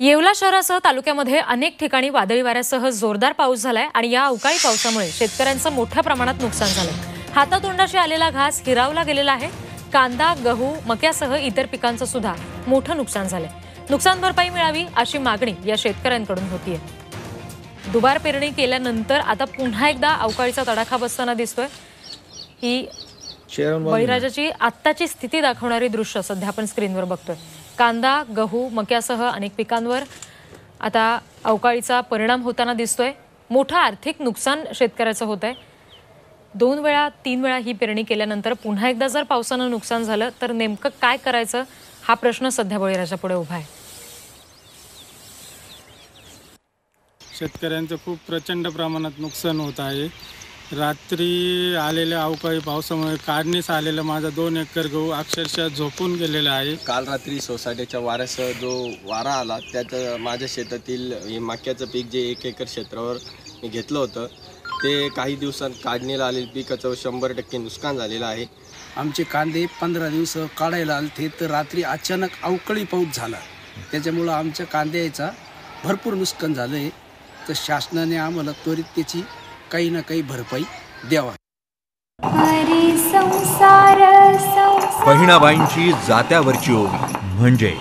येवला शहरासह तालुक्यामध्ये अनेक ठिकाणी वादळी वाऱ्यासह जोरदार पाऊस झालाय आणि या अवकाळी पावसामुळे शेतकऱ्यांचं मोठ्या प्रमाणात नुकसान झालंय. हातातोंडाशी आलेला घास हिरावला गेलेला आहे. कांदा गहू मक्यासह इतर पिकांचं सुद्धा मोठं नुकसान झालंय. नुकसान भरपाई मिळावी अशी मागणी या शेतकऱ्यांकडून होतीये. दुबार पेरणी केल्यानंतर आता पुन्हा एकदा अवकाळीचा तडाखा बसताना दिसतोय. ही बळीराजाची आत्ताची स्थिती दाखवणारी दृश्य सध्या आपण स्क्रीनवर बघतोय. कांदा गहू मक्यासह अनेक पिकांवर आता अवकाळीचा परिणाम होताना दिसतोय. मोठं आर्थिक नुकसान शेतकऱ्याचं होत आहे दोन वेळा तीन वेळा ही पेरणी केल्यानंतर पुन्हा एकदा जर पावसानं नुकसान झालं तर नेमकं काय करायचं? हा प्रश्न सध्या बळीराजा पुढे उभा आहे. शेतकऱ्यांचं खूप प्रचंड प्रमाणात नुकसान होत आहे. रात्री आलेल्या अवकाळी पावसामुळे काढणीस आलेला माझा दोन एकर गहू अक्षरशः झोपून गेलेला आहे. काल रात्री सोसायटीच्या वाऱ्यासह जो वारा आला त्यात माझ्या शेतातील हे मक्याचं पीक जे एक एकर क्षेत्रावर मी घेतलं होतं ते काही दिवसांत काढणीला आलेलं पिकाचं शंभर टक्के नुकसान झालेलं आहे. आमचे कांदे पंधरा दिवस काढायला आलते तर रात्री अचानक अवकाळी पाऊस झाला. त्याच्यामुळं आमच्या कांद्याचा भरपूर नुकसान झालं आहे तर शासनाने आम्हाला त्वरित त्याची काही ना काही भरपाई द्यावा. हरी संसार संसार. बहिणाबाईंची जात्यावरची ओवी. म्हणजे?